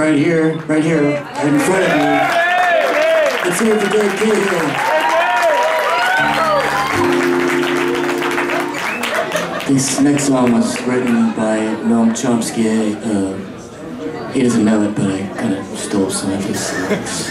right here, right here, right in front of me. Let's hear it for Dave Cahill. This next song was written by Noam Chomsky. Uh, he doesn't know it, but I kind of stole some of his lyrics.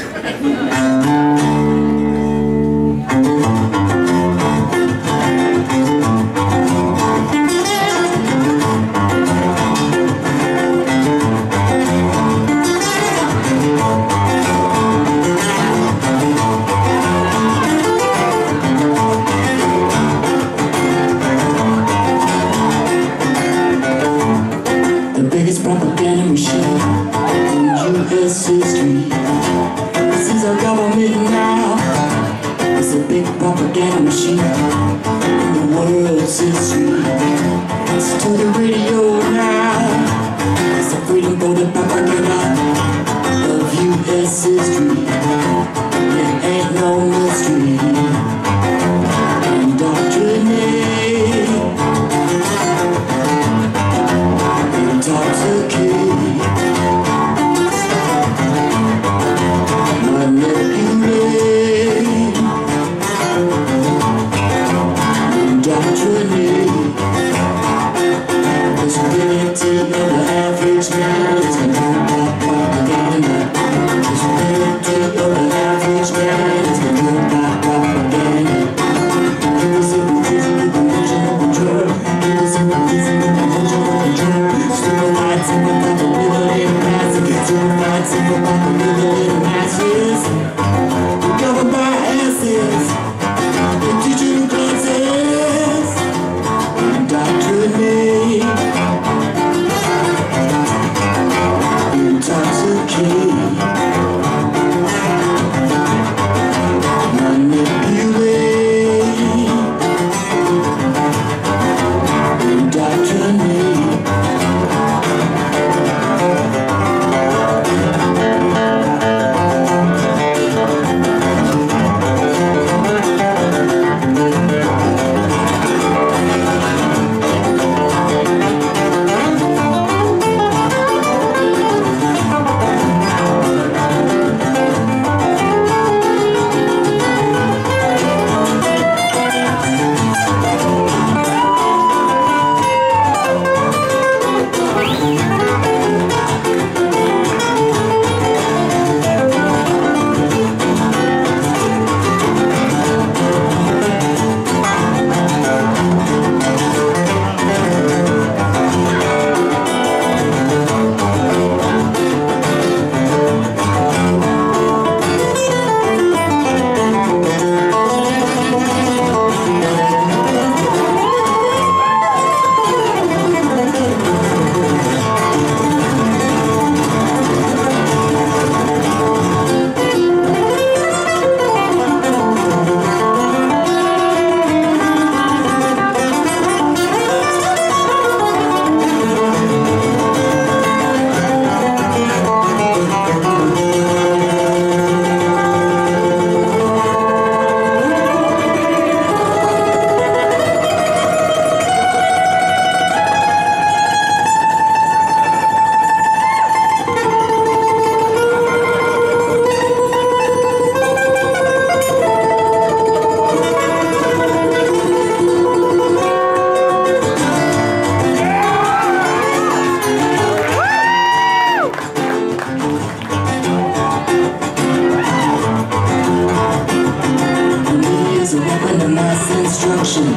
Big propaganda machine in the world's history. It's to the radio now. It's a freedom for the propaganda Intoxicate.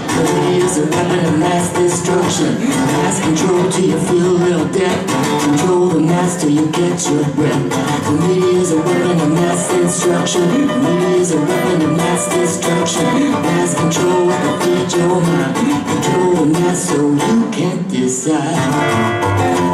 Destruction. The media is a weapon of mass destruction. Mass control till you feel little death. Control the mass till you get your breath. The media is a weapon of mass destruction. The media is a weapon of mass destruction. Mass control will feed your mind. Control the mass so you can't decide.